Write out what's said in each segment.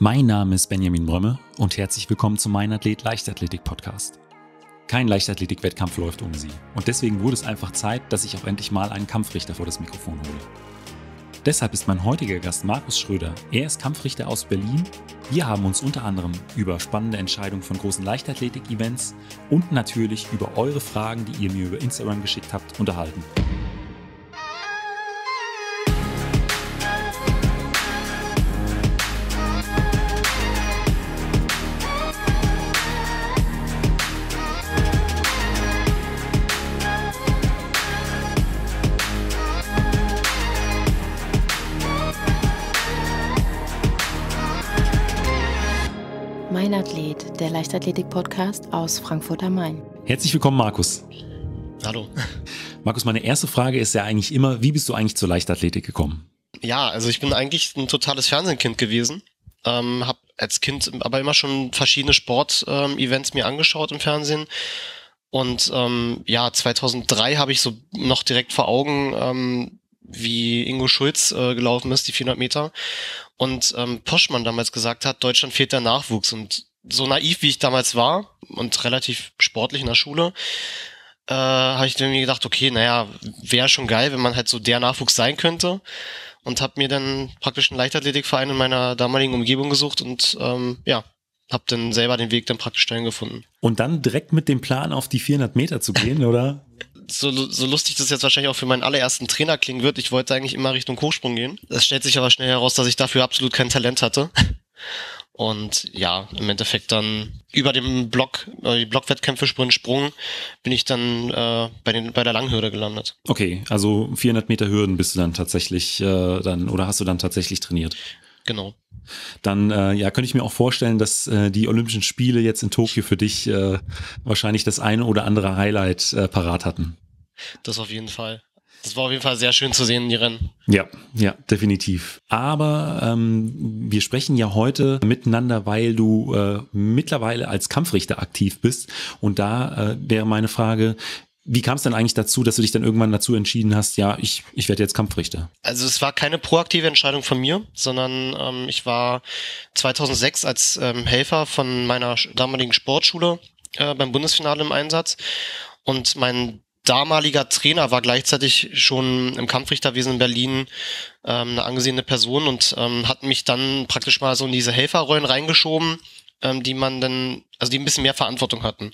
Mein Name ist Benjamin Brömme und herzlich willkommen zum Mein Athlet Leichtathletik Podcast. Kein Leichtathletik-Wettkampf läuft ohne Sie und deswegen wurde es einfach Zeit, dass ich auch endlich mal einen Kampfrichter vor das Mikrofon hole. Deshalb ist mein heutiger Gast Markus Schröder. Er ist Kampfrichter aus Berlin. Wir haben uns unter anderem über spannende Entscheidungen von großen Leichtathletik-Events und natürlich über eure Fragen, die ihr mir über Instagram geschickt habt, unterhalten. Leichtathletik-Podcast aus Frankfurt am Main. Herzlich willkommen, Markus. Hallo. Markus, meine erste Frage ist ja eigentlich immer, wie bist du eigentlich zur Leichtathletik gekommen? Ja, also ich bin eigentlich ein totales Fernsehkind gewesen. Ähm, habe als Kind aber immer schon verschiedene Sportevents ähm, mir angeschaut im Fernsehen. Und ähm, ja, 2003 habe ich so noch direkt vor Augen, ähm, wie Ingo Schulz äh, gelaufen ist, die 400 Meter. Und ähm, Poschmann damals gesagt hat, Deutschland fehlt der Nachwuchs. Und so naiv, wie ich damals war und relativ sportlich in der Schule, äh, habe ich mir gedacht, okay, naja, wäre schon geil, wenn man halt so der Nachwuchs sein könnte. Und habe mir dann praktisch einen Leichtathletikverein in meiner damaligen Umgebung gesucht und ähm, ja, habe dann selber den Weg dann praktisch dahin gefunden. Und dann direkt mit dem Plan auf die 400 Meter zu gehen, oder? so, so lustig das jetzt wahrscheinlich auch für meinen allerersten Trainer klingen wird, ich wollte eigentlich immer Richtung Hochsprung gehen. Es stellt sich aber schnell heraus, dass ich dafür absolut kein Talent hatte. Und ja, im Endeffekt dann über dem Block, äh, die Blockwettkämpfe Sprint Sprung, bin ich dann äh, bei, den, bei der Langhürde gelandet. Okay, also 400 Meter Hürden bist du dann tatsächlich äh, dann oder hast du dann tatsächlich trainiert? Genau. Dann äh, ja, könnte ich mir auch vorstellen, dass äh, die Olympischen Spiele jetzt in Tokio für dich äh, wahrscheinlich das eine oder andere Highlight äh, parat hatten. Das auf jeden Fall. Das war auf jeden Fall sehr schön zu sehen, die Rennen. Ja, ja, definitiv. Aber ähm, wir sprechen ja heute miteinander, weil du äh, mittlerweile als Kampfrichter aktiv bist. Und da äh, wäre meine Frage, wie kam es denn eigentlich dazu, dass du dich dann irgendwann dazu entschieden hast, ja, ich, ich werde jetzt Kampfrichter? Also es war keine proaktive Entscheidung von mir, sondern ähm, ich war 2006 als ähm, Helfer von meiner damaligen Sportschule äh, beim Bundesfinale im Einsatz und mein damaliger Trainer war gleichzeitig schon im Kampfrichterwesen in Berlin ähm, eine angesehene Person und ähm, hat mich dann praktisch mal so in diese Helferrollen reingeschoben ähm, die man dann, also die ein bisschen mehr Verantwortung hatten.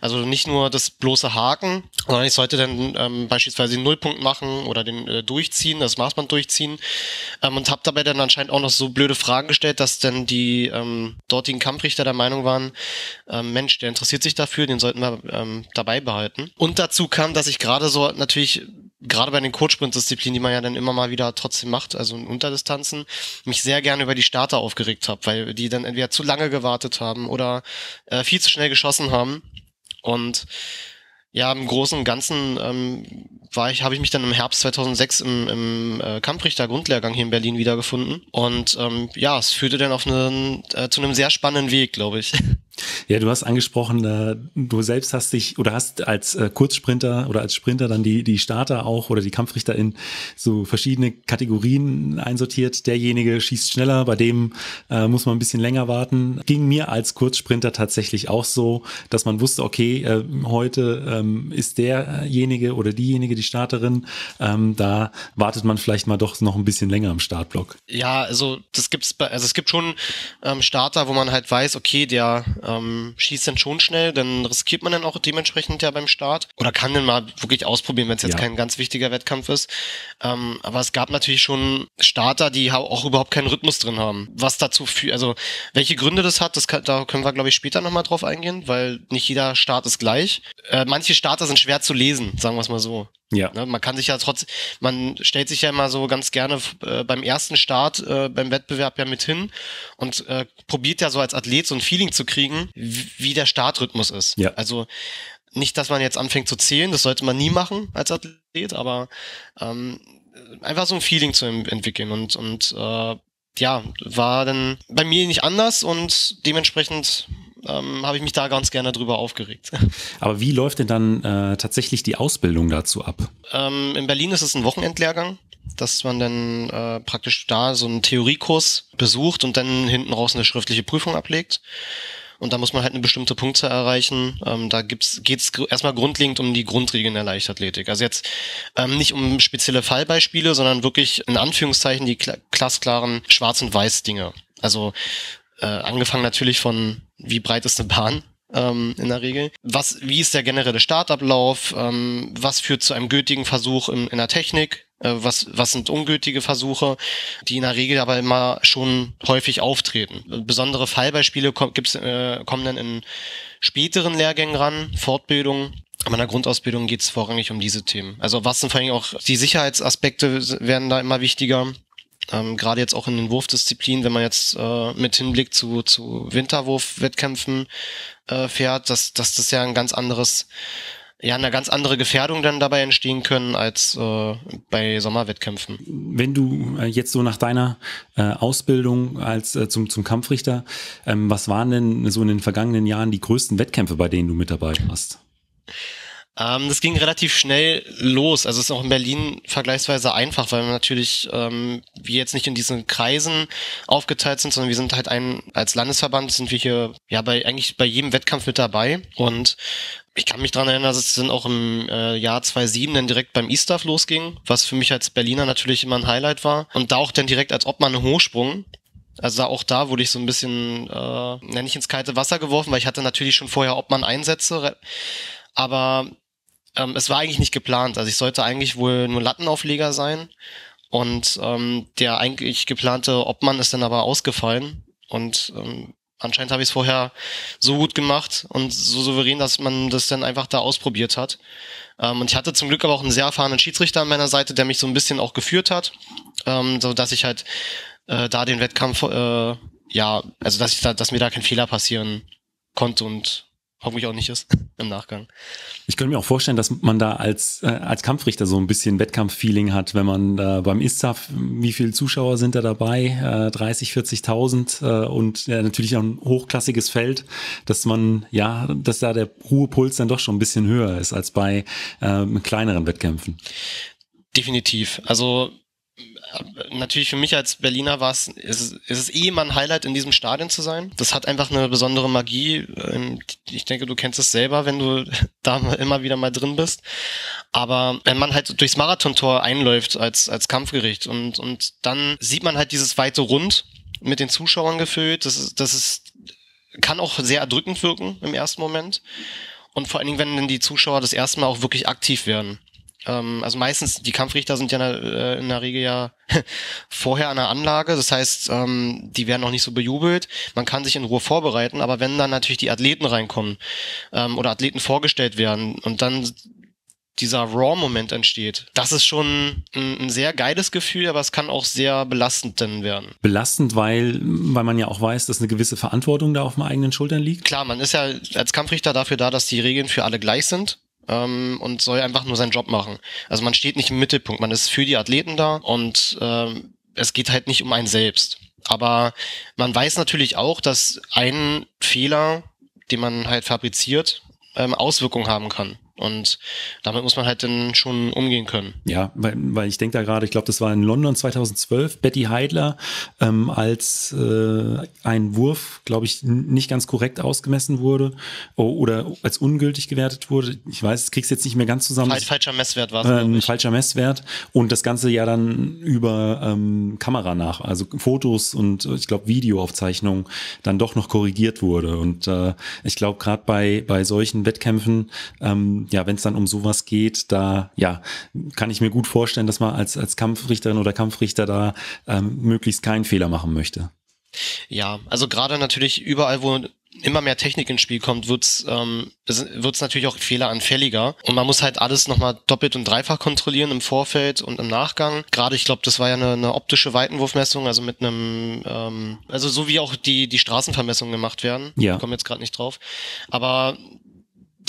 Also nicht nur das bloße Haken, sondern ich sollte dann ähm, beispielsweise den Nullpunkt machen oder den äh, durchziehen, das Maßband durchziehen ähm, und habe dabei dann anscheinend auch noch so blöde Fragen gestellt, dass dann die ähm, dortigen Kampfrichter der Meinung waren, ähm, Mensch, der interessiert sich dafür, den sollten wir ähm, dabei behalten. Und dazu kam, dass ich gerade so natürlich gerade bei den Kurzsprintdisziplinen, die man ja dann immer mal wieder trotzdem macht, also in Unterdistanzen, mich sehr gerne über die Starter aufgeregt habe, weil die dann entweder zu lange gewartet haben oder äh, viel zu schnell geschossen haben. Und ja, im Großen und Ganzen ähm, war ich, habe ich mich dann im Herbst 2006 im, im äh, Kamprichter Grundlehrgang hier in Berlin wiedergefunden. Und ähm, ja, es führte dann auf einen, äh, zu einem sehr spannenden Weg, glaube ich. Ja, du hast angesprochen, äh, du selbst hast dich oder hast als äh, Kurzsprinter oder als Sprinter dann die, die Starter auch oder die Kampfrichter in so verschiedene Kategorien einsortiert. Derjenige schießt schneller, bei dem äh, muss man ein bisschen länger warten. Ging mir als Kurzsprinter tatsächlich auch so, dass man wusste, okay, äh, heute ähm, ist derjenige oder diejenige die Starterin. Ähm, da wartet man vielleicht mal doch noch ein bisschen länger im Startblock. Ja, also das gibt's, bei, also es gibt schon ähm, Starter, wo man halt weiß, okay, der ähm, schießt dann schon schnell, dann riskiert man dann auch dementsprechend ja beim Start oder kann dann mal wirklich ausprobieren, wenn es jetzt ja. kein ganz wichtiger Wettkampf ist. Ähm, aber es gab natürlich schon Starter, die auch überhaupt keinen Rhythmus drin haben. Was dazu führt, also welche Gründe das hat, das kann, da können wir glaube ich später nochmal drauf eingehen, weil nicht jeder Start ist gleich. Äh, manche Starter sind schwer zu lesen, sagen wir es mal so. Ja. Ne, man kann sich ja trotz, man stellt sich ja immer so ganz gerne äh, beim ersten Start äh, beim Wettbewerb ja mit hin und äh, probiert ja so als Athlet so ein Feeling zu kriegen, wie, der Startrhythmus ist. Ja. Also nicht, dass man jetzt anfängt zu zählen, das sollte man nie machen als Athlet, aber ähm, einfach so ein Feeling zu entwickeln und und äh, ja, war dann bei mir nicht anders und dementsprechend ähm, habe ich mich da ganz gerne drüber aufgeregt. Aber wie läuft denn dann äh, tatsächlich die Ausbildung dazu ab? Ähm, in Berlin ist es ein Wochenendlehrgang. dass man dann äh, praktisch da so einen Theoriekurs besucht und dann hinten raus eine schriftliche Prüfung ablegt. Und da muss man halt eine bestimmte Punktzahl erreichen. Ähm, da gibt's, geht's erstmal grundlegend um die Grundregeln der Leichtathletik. Also jetzt ähm, nicht um spezielle Fallbeispiele, sondern wirklich in Anführungszeichen die kla klassklaren Schwarz- und Weiß-Dinge. Also äh, angefangen natürlich von, wie breit ist eine Bahn? ähm, in der Regel. Was, wie ist der generelle Startablauf? Ähm, was führt zu einem gültigen Versuch in, in der Technik? Äh, was, was sind ungültige Versuche, die in der Regel aber immer schon häufig auftreten? Besondere Fallbeispiele kom gibt's, äh, kommen dann in späteren Lehrgängen ran, Fortbildungen. Aber in der Grundausbildung geht es vorrangig um diese Themen. Also was sind vor allem auch die Sicherheitsaspekte werden da immer wichtiger. Ähm, Gerade jetzt auch in den Wurfdisziplinen, wenn man jetzt äh, mit Hinblick zu, zu Winterwurfwettkämpfen äh, fährt, dass, dass das ja ein ganz anderes, ja, eine ganz andere Gefährdung dann dabei entstehen können als äh, bei Sommerwettkämpfen. Wenn du äh, jetzt so nach deiner äh, Ausbildung als äh, zum, zum Kampfrichter, ähm, was waren denn so in den vergangenen Jahren die größten Wettkämpfe, bei denen du mit dabei warst? Ähm, das ging relativ schnell los. Also es ist auch in Berlin vergleichsweise einfach, weil wir natürlich ähm, wir jetzt nicht in diesen Kreisen aufgeteilt sind, sondern wir sind halt ein als Landesverband sind wir hier ja bei eigentlich bei jedem Wettkampf mit dabei und ich kann mich daran erinnern, dass es dann auch im äh, Jahr 2007 dann direkt beim E-Staff losging, was für mich als Berliner natürlich immer ein Highlight war. Und da auch dann direkt als Obmann Hochsprung. Also auch da wurde ich so ein bisschen, äh, nenne ich ins kalte Wasser geworfen, weil ich hatte natürlich schon vorher Obmann Einsätze. Aber ähm, es war eigentlich nicht geplant. Also ich sollte eigentlich wohl nur Lattenaufleger sein. Und ähm, der eigentlich geplante Obmann ist dann aber ausgefallen. Und ähm, anscheinend habe ich es vorher so gut gemacht und so souverän, dass man das dann einfach da ausprobiert hat. Ähm, und ich hatte zum Glück aber auch einen sehr erfahrenen Schiedsrichter an meiner Seite, der mich so ein bisschen auch geführt hat, ähm, so dass ich halt äh, da den Wettkampf, äh, ja, also dass ich da, dass mir da kein Fehler passieren konnte und hoffentlich auch nicht ist im Nachgang. Ich könnte mir auch vorstellen, dass man da als, äh, als Kampfrichter so ein bisschen Wettkampffeeling hat, wenn man da beim ISTAF, wie viele Zuschauer sind da dabei? Äh, 30, 40.000 äh, und ja, natürlich auch ein hochklassiges Feld, dass man, ja, dass da der Ruhepuls dann doch schon ein bisschen höher ist als bei äh, kleineren Wettkämpfen. Definitiv. Also natürlich für mich als Berliner war es, ist, es eh immer ein Highlight, in diesem Stadion zu sein. Das hat einfach eine besondere Magie. Ähm, ich denke, du kennst es selber, wenn du da immer wieder mal drin bist. Aber wenn man halt durchs Marathontor einläuft als, als Kampfgericht und, und dann sieht man halt dieses weite Rund mit den Zuschauern gefüllt. Das ist, das ist, kann auch sehr erdrückend wirken im ersten Moment. Und vor allen Dingen, wenn dann die Zuschauer das erste Mal auch wirklich aktiv werden. Ähm, also meistens, die Kampfrichter sind ja in der, äh, in der Regel ja vorher an der Anlage, das heißt, ähm, die werden noch nicht so bejubelt. Man kann sich in Ruhe vorbereiten, aber wenn dann natürlich die Athleten reinkommen ähm, oder Athleten vorgestellt werden und dann dieser Raw-Moment entsteht. Das ist schon ein, ein, sehr geiles Gefühl, aber es kann auch sehr belastend dann werden. Belastend, weil, weil man ja auch weiß, dass eine gewisse Verantwortung da auf den eigenen Schultern liegt? Klar, man ist ja als Kampfrichter dafür da, dass die Regeln für alle gleich sind ähm, und soll einfach nur seinen Job machen. Also man steht nicht im Mittelpunkt, man ist für die Athleten da und ähm, es geht halt nicht um einen selbst. Aber man weiß natürlich auch, dass ein Fehler, den man halt fabriziert, ähm, Auswirkungen haben kann. Und damit muss man halt dann schon umgehen können. Ja, weil, weil ich denke da gerade, ich glaube, das war in London 2012, Betty Heidler, ähm, als äh, ein Wurf, glaube ich, nicht ganz korrekt ausgemessen wurde oder als ungültig gewertet wurde. Ich weiß, das kriegst jetzt nicht mehr ganz zusammen. Fal falscher Messwert war es. Äh, ein falscher Messwert. Und das Ganze ja dann über ähm, Kamera nach, also Fotos und ich glaube Videoaufzeichnungen dann doch noch korrigiert wurde. Und äh, ich glaube, gerade bei, bei solchen Wettkämpfen, ähm, ja, wenn es dann um sowas geht, da ja, kann ich mir gut vorstellen, dass man als, als Kampfrichterin oder Kampfrichter da ähm, möglichst keinen Fehler machen möchte. Ja, also gerade natürlich überall, wo immer mehr Technik ins Spiel kommt, wird's ähm, wird's natürlich auch fehleranfälliger. Und man muss halt alles nochmal doppelt und dreifach kontrollieren im Vorfeld und im Nachgang. Gerade, ich glaube, das war ja eine, eine optische Weitenwurfmessung, also mit einem, ähm, also so wie auch die, die Straßenvermessungen gemacht werden. Ja. Ich komme jetzt gerade nicht drauf. Aber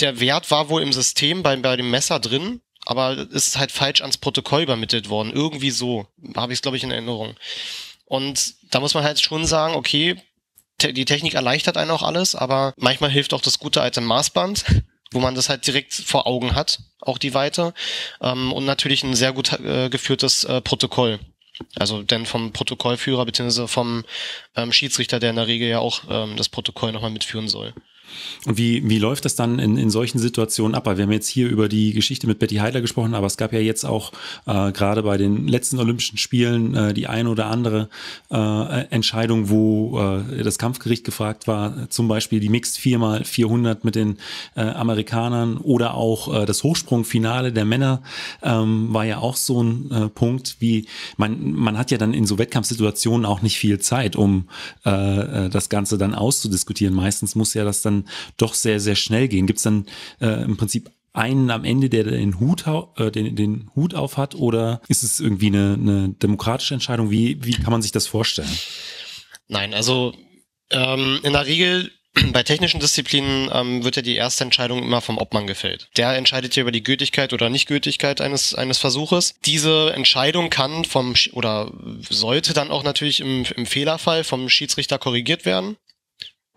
der Wert war wohl im System bei, bei dem Messer drin, aber ist halt falsch ans Protokoll übermittelt worden. Irgendwie so. Habe ich es, glaube ich, in Erinnerung. Und da muss man halt schon sagen, okay, te die Technik erleichtert einen auch alles, aber manchmal hilft auch das gute alte Maßband. wo man das halt direkt vor Augen hat, auch die Weite. Ähm, und natürlich ein sehr gut äh, geführtes äh, Protokoll. Also denn vom Protokollführer beziehungsweise vom ähm, Schiedsrichter, der in der Regel ja auch ähm, das Protokoll nochmal mitführen soll. Und wie, wie läuft das dann in, in solchen Situationen ab? Weil wir haben jetzt hier über die Geschichte mit Betty Heidler gesprochen, aber es gab ja jetzt auch äh, gerade bei den letzten Olympischen Spielen äh, die eine oder andere äh, Entscheidung, wo äh, das Kampfgericht gefragt war, zum Beispiel die Mixed 4x400 mit den äh, Amerikanern oder auch äh, das Hochsprungfinale der Männer ähm, war ja auch so ein Punkt, wie man, man hat ja dann in so Wettkampfsituationen auch nicht viel Zeit, um das Ganze dann auszudiskutieren. Meistens muss ja das dann doch sehr, sehr schnell gehen? Gibt es dann äh, im Prinzip einen am Ende, der den Hut, äh, den, den Hut auf hat oder ist es irgendwie eine, eine demokratische Entscheidung? Wie, wie kann man sich das vorstellen? Nein, also ähm, in der Regel bei technischen Disziplinen ähm, wird ja die erste Entscheidung immer vom Obmann gefällt. Der entscheidet ja über die Gültigkeit oder Nichtgültigkeit eines, eines Versuches. Diese Entscheidung kann vom oder sollte dann auch natürlich im, im Fehlerfall vom Schiedsrichter korrigiert werden.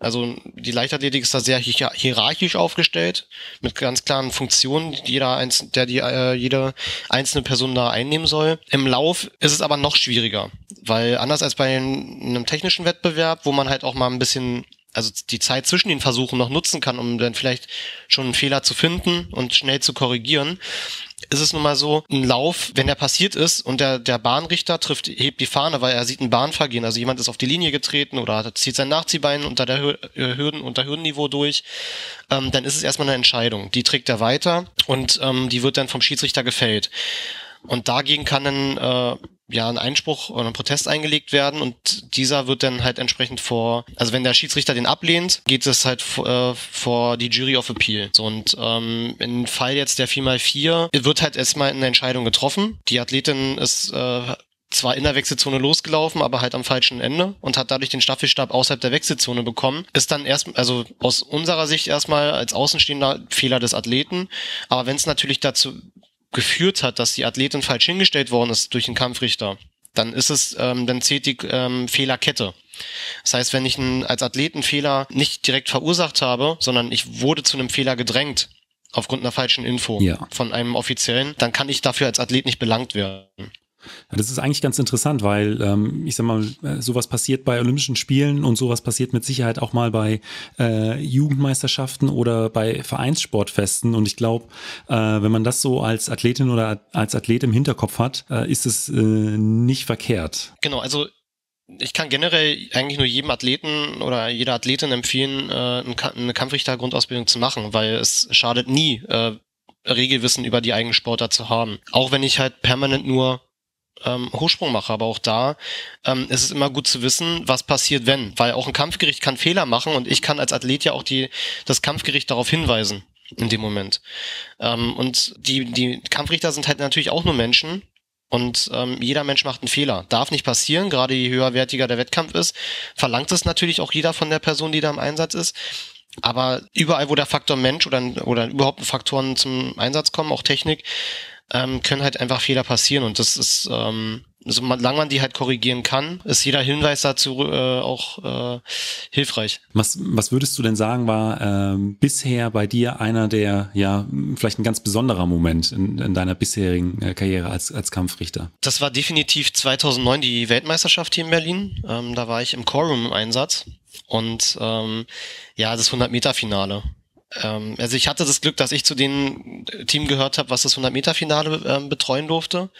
Also die Leichtathletik ist da sehr hierarchisch aufgestellt, mit ganz klaren Funktionen, die jeder einz der die äh, jede einzelne Person da einnehmen soll. Im Lauf ist es aber noch schwieriger, weil anders als bei einem technischen Wettbewerb, wo man halt auch mal ein bisschen also die Zeit zwischen den Versuchen noch nutzen kann, um dann vielleicht schon einen Fehler zu finden und schnell zu korrigieren, ist es nun mal so, ein Lauf, wenn der passiert ist und der, der Bahnrichter trifft, hebt die Fahne, weil er sieht ein Bahnvergehen, also jemand ist auf die Linie getreten oder zieht sein Nachziehbein unter der äh, Hürden, unter Hürdenniveau durch, ähm, dann ist es erstmal eine Entscheidung. Die trägt er weiter und ähm, die wird dann vom Schiedsrichter gefällt. Und dagegen kann dann äh, ja ein Einspruch oder ein Protest eingelegt werden und dieser wird dann halt entsprechend vor, also wenn der Schiedsrichter den ablehnt, geht es halt äh, vor die Jury of Appeal. So, und ähm, im Fall jetzt der 4x4 wird halt erstmal eine Entscheidung getroffen. Die Athletin ist äh, zwar in der Wechselzone losgelaufen, aber halt am falschen Ende und hat dadurch den Staffelstab außerhalb der Wechselzone bekommen. Ist dann erst, also aus unserer Sicht erstmal als Außenstehender Fehler des Athleten. Aber wenn es natürlich dazu geführt hat, dass die Athletin falsch hingestellt worden ist durch den Kampfrichter, dann ist es, ähm, dann zählt die ähm, Fehlerkette. Das heißt, wenn ich einen, als Athleten Fehler nicht direkt verursacht habe, sondern ich wurde zu einem Fehler gedrängt, aufgrund einer falschen Info ja. von einem Offiziellen, dann kann ich dafür als Athlet nicht belangt werden. Ja, das ist eigentlich ganz interessant, weil ähm, ich sag mal, äh, sowas passiert bei Olympischen Spielen und sowas passiert mit Sicherheit auch mal bei äh, Jugendmeisterschaften oder bei Vereinssportfesten. Und ich glaube, äh, wenn man das so als Athletin oder als Athlet im Hinterkopf hat, äh, ist es äh, nicht verkehrt. Genau, also ich kann generell eigentlich nur jedem Athleten oder jeder Athletin empfehlen, äh, eine Kampfrichtergrundausbildung zu machen, weil es schadet nie, äh, Regelwissen über die eigene Sportart zu haben. Auch wenn ich halt permanent nur ähm, Hochsprung mache. Aber auch da ähm, ist es immer gut zu wissen, was passiert, wenn. Weil auch ein Kampfgericht kann Fehler machen und ich kann als Athlet ja auch die, das Kampfgericht darauf hinweisen in dem Moment. Ähm, und die, die Kampfrichter sind halt natürlich auch nur Menschen. Und ähm, jeder Mensch macht einen Fehler. Darf nicht passieren, gerade je höherwertiger der Wettkampf ist, verlangt es natürlich auch jeder von der Person, die da im Einsatz ist. Aber überall, wo der Faktor Mensch oder, oder überhaupt Faktoren zum Einsatz kommen, auch Technik, ähm, können halt einfach Fehler passieren und das ist, ähm, solange man die halt korrigieren kann, ist jeder Hinweis dazu äh, auch äh, hilfreich. Was, was würdest du denn sagen, war ähm, bisher bei dir einer der, ja, vielleicht ein ganz besonderer Moment in, in deiner bisherigen äh, Karriere als, als Kampfrichter? Das war definitiv 2009 die Weltmeisterschaft hier in Berlin. Ähm, da war ich im Chorum im Einsatz und ähm, ja, das 100-Meter-Finale. Ähm, also ich hatte das Glück, dass ich zu dem Team gehört habe, was das 100-Meter-Finale ähm, betreuen durfte.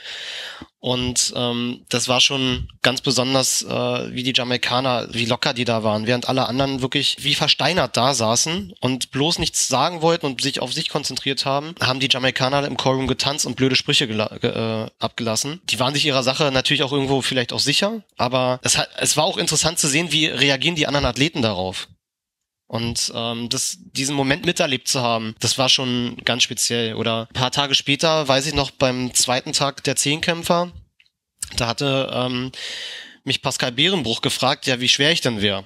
Und ähm, das war schon ganz besonders, äh, wie die Jamaikaner, wie locker die da waren, während alle anderen wirklich wie versteinert da saßen und bloß nichts sagen wollten und sich auf sich konzentriert haben, haben die Jamaikaner im Chorroom getanzt und blöde Sprüche äh, abgelassen. Die waren sich ihrer Sache natürlich auch irgendwo vielleicht auch sicher, aber es, hat, es war auch interessant zu sehen, wie reagieren die anderen Athleten darauf. Und ähm, das, diesen Moment miterlebt zu haben, das war schon ganz speziell. Oder ein paar Tage später, weiß ich noch, beim zweiten Tag der Zehnkämpfer, da hatte ähm, mich Pascal Bärenbruch gefragt, ja, wie schwer ich denn wäre.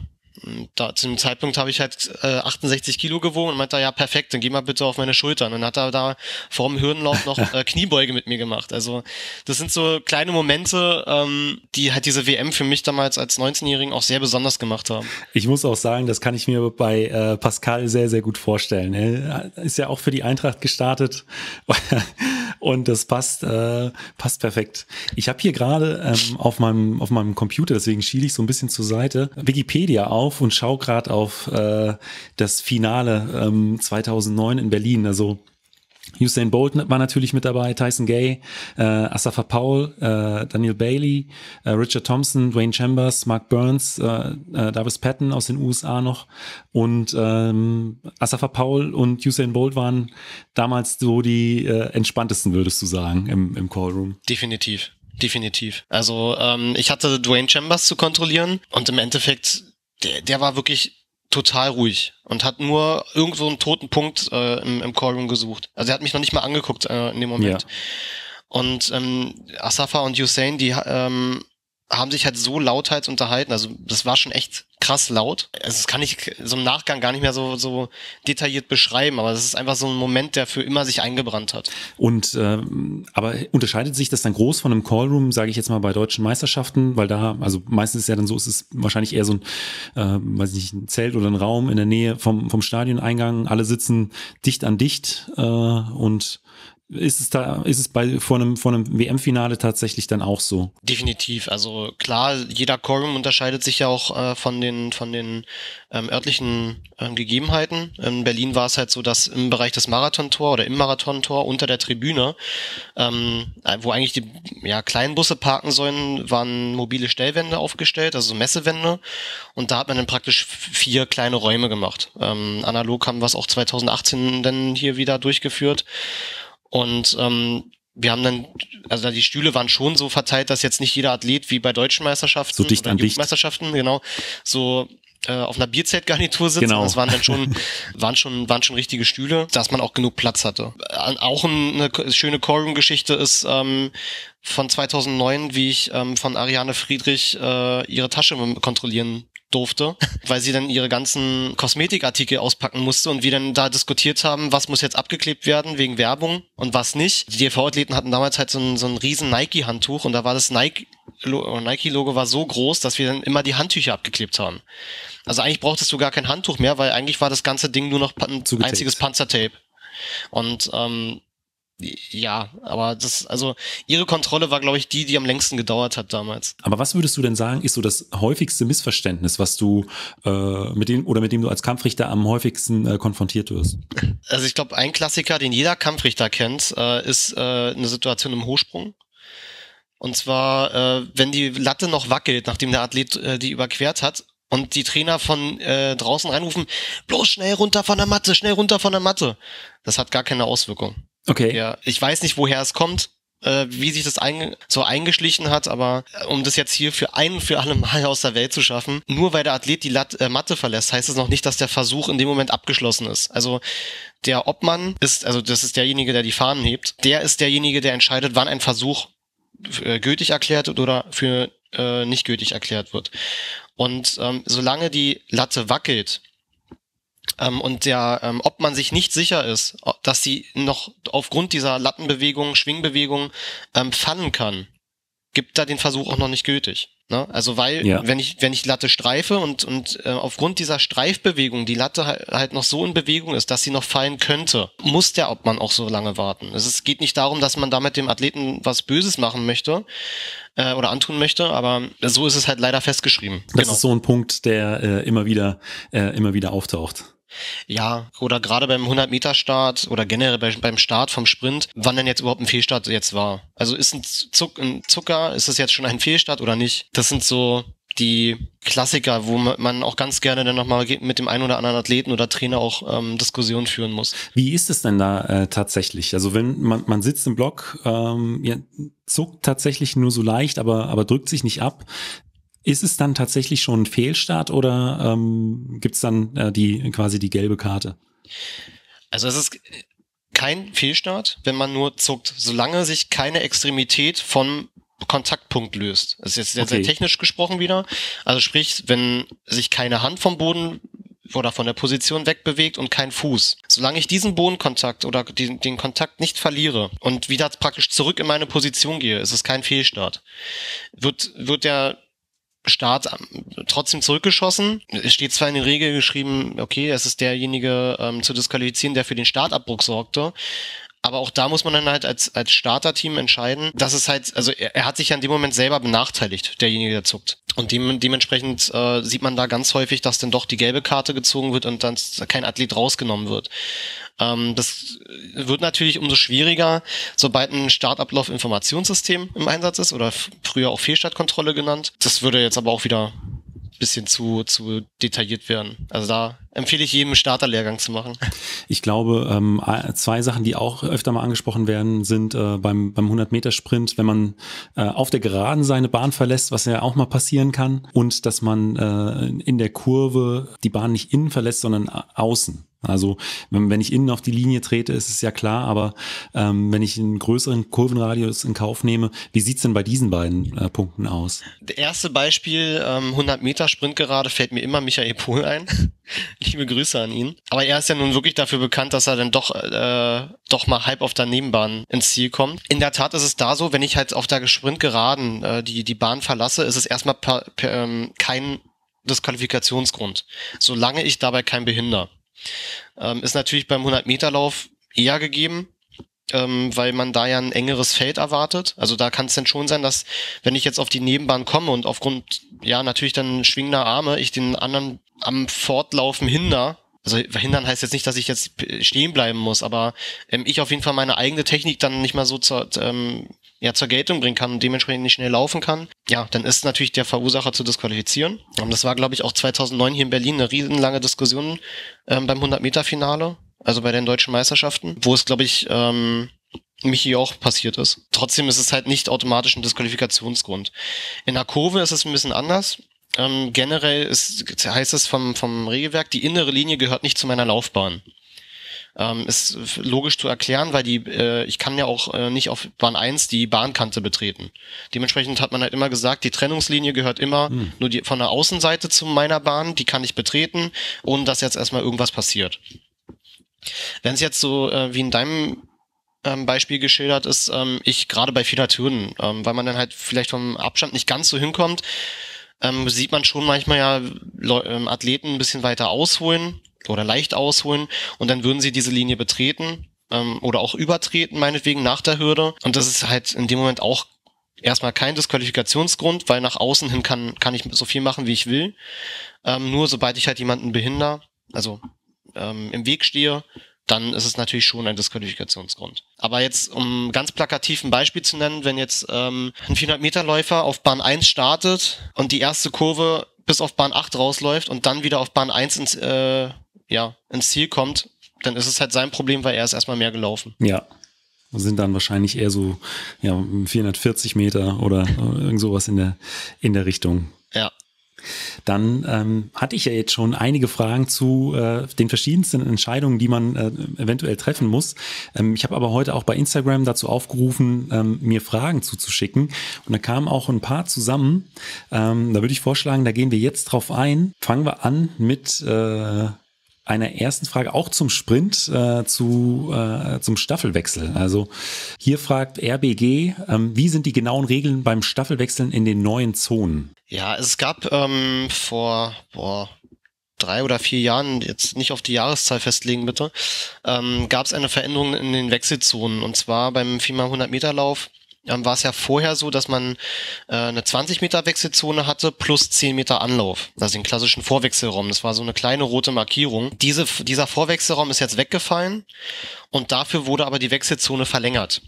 Da, zu dem Zeitpunkt habe ich halt äh, 68 Kilo gewogen und meinte, ja perfekt, dann geh mal bitte auf meine Schultern. Und dann hat er da vor dem Hürdenlauf noch äh, Kniebeuge mit mir gemacht. Also das sind so kleine Momente, ähm, die halt diese WM für mich damals als 19-Jährigen auch sehr besonders gemacht haben. Ich muss auch sagen, das kann ich mir bei äh, Pascal sehr, sehr gut vorstellen. Er ist ja auch für die Eintracht gestartet und das passt, äh, passt perfekt. Ich habe hier gerade ähm, auf, meinem, auf meinem Computer, deswegen schiele ich so ein bisschen zur Seite, Wikipedia auf und schaue gerade auf äh, das Finale ähm, 2009 in Berlin. Also Usain Bolt war natürlich mit dabei, Tyson Gay, äh, Asafa Powell, äh, Daniel Bailey, äh, Richard Thompson, Dwayne Chambers, Mark Burns, äh, äh, Davis Patton aus den USA noch und ähm, Asafa Powell und Usain Bolt waren damals so die äh, entspanntesten, würdest du sagen, im, im Callroom. Definitiv. Definitiv. Also ähm, ich hatte Dwayne Chambers zu kontrollieren und im Endeffekt, der, der war wirklich total ruhig und hat nur irgendwo einen toten Punkt äh, im, im Callroom gesucht. Also er hat mich noch nicht mal angeguckt äh, in dem Moment. Ja. Und ähm, Asafa und Hussein, die ähm, haben sich halt so lauthals unterhalten. Also das war schon echt krass laut. Also das kann ich so im Nachgang gar nicht mehr so, so detailliert beschreiben, aber das ist einfach so ein Moment, der für immer sich eingebrannt hat. Und äh, aber unterscheidet sich das dann groß von einem Callroom, sage ich jetzt mal bei deutschen Meisterschaften, weil da, also meistens ist ja dann so, ist es wahrscheinlich eher so ein, äh, weiß nicht, ein Zelt oder ein Raum in der Nähe vom, vom Stadioneingang, alle sitzen dicht an dicht äh, und ist es da, ist es bei vor einem, vor einem WM-Finale tatsächlich dann auch so? Definitiv. Also klar, jeder Quorum unterscheidet sich ja auch äh, von den von den ähm, örtlichen ähm, Gegebenheiten. In Berlin war es halt so, dass im Bereich des Marathontor oder im Marathontor unter der Tribüne, ähm, wo eigentlich die ja, kleinen Busse parken sollen, waren mobile Stellwände aufgestellt, also Messewände. Und da hat man dann praktisch vier kleine Räume gemacht. Ähm, analog haben wir es auch 2018 dann hier wieder durchgeführt. Und ähm, wir haben dann, also die Stühle waren schon so verteilt, dass jetzt nicht jeder Athlet wie bei deutschen Meisterschaften so dicht an dicht. Meisterschaften, genau, so äh, auf einer Bierzeltgarnitur sitzt. Genau. Das waren dann schon, waren schon, waren schon richtige Stühle, dass man auch genug Platz hatte. Auch eine schöne Chorum-Geschichte ist ähm, von 2009, wie ich ähm, von Ariane Friedrich äh, ihre Tasche kontrollieren durfte, weil sie dann ihre ganzen Kosmetikartikel auspacken musste und wir dann da diskutiert haben, was muss jetzt abgeklebt werden wegen Werbung und was nicht. Die DV-Athleten hatten damals halt so ein, so ein riesen Nike-Handtuch und da war das Nike-Logo Nike war so groß, dass wir dann immer die Handtücher abgeklebt haben. Also eigentlich brauchtest du gar kein Handtuch mehr, weil eigentlich war das ganze Ding nur noch ein einziges Panzertape. Und ähm, ja, aber das, also ihre Kontrolle war, glaube ich, die, die am längsten gedauert hat damals. Aber was würdest du denn sagen, ist so das häufigste Missverständnis, was du äh, mit dem oder mit dem du als Kampfrichter am häufigsten äh, konfrontiert wirst? Also ich glaube, ein Klassiker, den jeder Kampfrichter kennt, äh, ist äh, eine Situation im Hochsprung. Und zwar, äh, wenn die Latte noch wackelt, nachdem der Athlet äh, die überquert hat und die Trainer von äh, draußen reinrufen, bloß schnell runter von der Matte, schnell runter von der Matte. Das hat gar keine Auswirkung. Okay. Ja, ich weiß nicht, woher es kommt, äh, wie sich das ein, so eingeschlichen hat, aber äh, um das jetzt hier für ein für alle Mal aus der Welt zu schaffen, nur weil der Athlet die Lat äh, Matte verlässt, heißt es noch nicht, dass der Versuch in dem Moment abgeschlossen ist. Also der Obmann ist, also das ist derjenige, der die Fahnen hebt, der ist derjenige, der entscheidet, wann ein Versuch äh, gültig erklärt wird oder für äh, nicht gültig erklärt wird. Und ähm, solange die Latte wackelt, ähm, und der, ähm, ob man sich nicht sicher ist, dass sie noch aufgrund dieser Lattenbewegung, Schwingbewegung ähm, fallen kann, gibt da den Versuch auch noch nicht gültig. Ne? Also weil, ja. wenn ich, wenn ich Latte streife und, und äh, aufgrund dieser Streifbewegung die Latte halt, halt noch so in Bewegung ist, dass sie noch fallen könnte, muss der Obmann auch so lange warten. Es ist, geht nicht darum, dass man damit dem Athleten was Böses machen möchte äh, oder antun möchte, aber so ist es halt leider festgeschrieben. Das genau. ist so ein Punkt, der äh, immer wieder, äh, immer wieder auftaucht. Ja, oder gerade beim 100-Meter-Start oder generell beim Start vom Sprint, wann denn jetzt überhaupt ein Fehlstart jetzt war. Also ist ein, Zuck, ein Zucker, ist es jetzt schon ein Fehlstart oder nicht? Das sind so die Klassiker, wo man auch ganz gerne dann nochmal mit dem einen oder anderen Athleten oder Trainer auch ähm, Diskussionen führen muss. Wie ist es denn da äh, tatsächlich? Also wenn man, man sitzt im Block, ähm, ja, zuckt tatsächlich nur so leicht, aber, aber drückt sich nicht ab. Ist es dann tatsächlich schon ein Fehlstart oder ähm, gibt es dann äh, die quasi die gelbe Karte? Also es ist kein Fehlstart, wenn man nur zuckt, solange sich keine Extremität vom Kontaktpunkt löst. Das ist jetzt sehr, Okay. sehr technisch gesprochen wieder. Also sprich, wenn sich keine Hand vom Boden oder von der Position wegbewegt und kein Fuß. Solange ich diesen Bodenkontakt oder den, den Kontakt nicht verliere und wieder praktisch zurück in meine Position gehe, ist es kein Fehlstart. Wird, wird der Start ähm, trotzdem zurückgeschossen. Es steht zwar in den Regeln geschrieben, okay, es ist derjenige ähm, zu disqualifizieren, der für den Startabbruch sorgte. Aber auch da muss man dann halt als, als Starterteam entscheiden, dass es halt, also er, er hat sich ja in dem Moment selber benachteiligt, derjenige, der zuckt. Und dem, dementsprechend äh, sieht man da ganz häufig, dass dann doch die gelbe Karte gezogen wird und dann kein Athlet rausgenommen wird. Ähm, das wird natürlich umso schwieriger, sobald ein Startablauf-Informationssystem im Einsatz ist oder früher auch Fehlstartkontrolle genannt. Das würde jetzt aber auch wieder bisschen zu, zu detailliert werden. Also da empfehle ich jedem Starterlehrgang zu machen. Ich glaube, ähm, zwei Sachen, die auch öfter mal angesprochen werden, sind äh, beim, beim 100-Meter-Sprint, wenn man äh, auf der Geraden seine Bahn verlässt, was ja auch mal passieren kann, und dass man äh, in der Kurve die Bahn nicht innen verlässt, sondern außen. Also wenn, wenn ich innen auf die Linie trete, ist es ja klar, aber ähm, wenn ich einen größeren Kurvenradius in Kauf nehme, wie sieht's denn bei diesen beiden äh, Punkten aus? Das erste Beispiel, ähm, 100 Meter Sprint gerade, fällt mir immer Michael Pohl ein. Liebe Grüße an ihn. Aber er ist ja nun wirklich dafür bekannt, dass er dann doch, äh, doch mal halb auf der Nebenbahn ins Ziel kommt. In der Tat ist es da so, wenn ich halt auf der Sprint geraden äh, die, die Bahn verlasse, ist es erstmal per, per, ähm, kein Disqualifikationsgrund, solange ich dabei kein behinder. Ähm, ist natürlich beim 100-Meter-Lauf eher gegeben, ähm, weil man da ja ein engeres Feld erwartet. Also da kann es dann schon sein, dass wenn ich jetzt auf die Nebenbahn komme und aufgrund, ja, natürlich dann schwingender Arme, ich den anderen am Fortlaufen hinder. Also verhindern heißt jetzt nicht, dass ich jetzt stehen bleiben muss, aber ähm, ich auf jeden Fall meine eigene Technik dann nicht mal so zur, ähm, ja, zur Geltung bringen kann und dementsprechend nicht schnell laufen kann, ja, dann ist natürlich der Verursacher zu disqualifizieren. Und das war, glaube ich, auch 2009 hier in Berlin eine riesenlange Diskussion ähm, beim 100-Meter-Finale, also bei den deutschen Meisterschaften, wo es, glaube ich, ähm, Michi auch passiert ist. Trotzdem ist es halt nicht automatisch ein Disqualifikationsgrund. In der Kurve ist es ein bisschen anders. Ähm, generell ist, heißt es vom, vom Regelwerk, die innere Linie gehört nicht zu meiner Laufbahn. Ähm, ist logisch zu erklären, weil die, äh, ich kann ja auch äh, nicht auf Bahn 1 die Bahnkante betreten. Dementsprechend hat man halt immer gesagt, die Trennungslinie gehört immer Hm. nur die, von der Außenseite zu meiner Bahn, die kann ich betreten, ohne dass jetzt erstmal irgendwas passiert. Wenn es jetzt so äh, wie in deinem ähm, Beispiel geschildert ist, ähm, ich gerade bei Federtüren, ähm, weil man dann halt vielleicht vom Abstand nicht ganz so hinkommt, ähm, sieht man schon manchmal ja Leu ähm, Athleten ein bisschen weiter ausholen oder leicht ausholen und dann würden sie diese Linie betreten ähm, oder auch übertreten, meinetwegen nach der Hürde. Und das ist halt in dem Moment auch erstmal kein Disqualifikationsgrund, weil nach außen hin kann, kann ich so viel machen, wie ich will. Ähm, nur sobald ich halt jemanden behinder, also ähm, im Weg stehe, dann ist es natürlich schon ein Disqualifikationsgrund. Aber jetzt, um ganz plakativ ein Beispiel zu nennen, wenn jetzt ähm, ein 400-Meter-Läufer auf Bahn 1 startet und die erste Kurve bis auf Bahn 8 rausläuft und dann wieder auf Bahn 1 ins, äh, ja, ins Ziel kommt, dann ist es halt sein Problem, weil er ist erstmal mehr gelaufen. Ja. Sind dann wahrscheinlich eher so ja, 440 Meter oder äh, irgend sowas in der, in der Richtung. Ja. Dann ähm, hatte ich ja jetzt schon einige Fragen zu äh, den verschiedensten Entscheidungen, die man äh, eventuell treffen muss. Ähm, ich habe aber heute auch bei Instagram dazu aufgerufen, ähm, mir Fragen zuzuschicken. Und da kamen auch ein paar zusammen. Ähm, da würde ich vorschlagen, da gehen wir jetzt drauf ein. Fangen wir an mit äh, einer ersten Frage auch zum Sprint, äh, zu, äh, zum Staffelwechsel. Also hier fragt RBG, ähm, wie sind die genauen Regeln beim Staffelwechseln in den neuen Zonen? Ja, es gab ähm, vor boah, drei oder vier Jahren, jetzt nicht auf die Jahreszahl festlegen bitte, ähm, gab es eine Veränderung in den Wechselzonen. Und zwar beim 4x100 Meter Lauf ähm, war es ja vorher so, dass man äh, eine 20 Meter Wechselzone hatte plus 10 Meter Anlauf. Also den klassischen Vorwechselraum. Das war so eine kleine rote Markierung. Diese, dieser Vorwechselraum ist jetzt weggefallen und dafür wurde aber die Wechselzone verlängert.